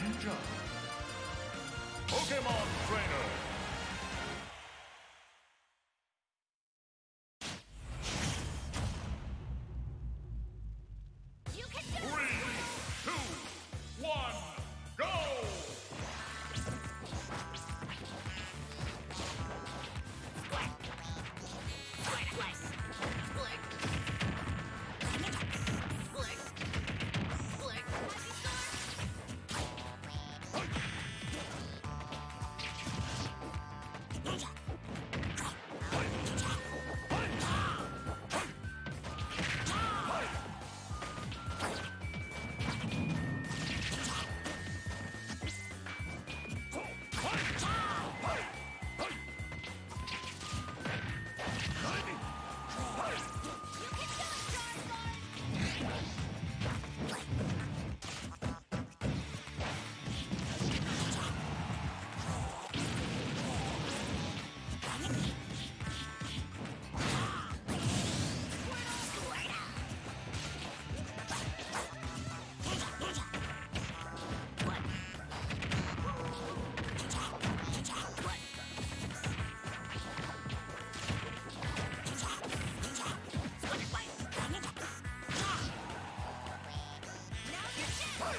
Greninja! Pokemon Trainer!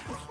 Oh.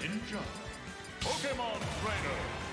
Greninja! Pokemon Trainer!